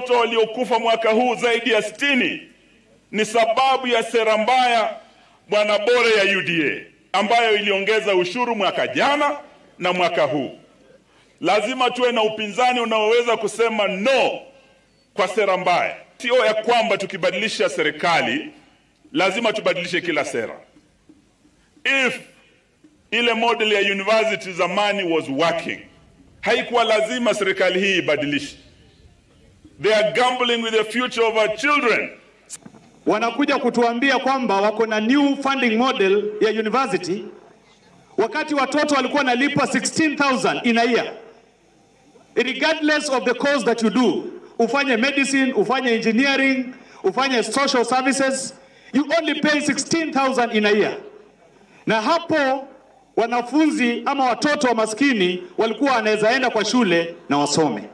watoto waliokufa mwaka huu zaidi ya sitini ni sababu ya sera mbaya bwana Bore ya UDA ambayo iliongeza ushuru mwaka jana na mwaka huu. Lazima tuwe na upinzani unaoweza kusema no kwa sera mbaya. Sio ya kwamba tukibadilisha serikali lazima tubadilishe kila sera. If ile model ya university zamani was working, haikuwa lazima serikali hii ibadilishe. They are gambling with the future of our children. Wanakuja kutuambia kwamba wako na new funding model ya university, wakati watoto walikuwa wanalipa 16000 in a year, regardless of the course that you do. Ufanye medicine, ufanye engineering, ufanye social services, you only pay 16000 in a year. Na hapo wanafunzi ama watoto wa maskini walikuwa wanaweza enda kwa shule na wasome.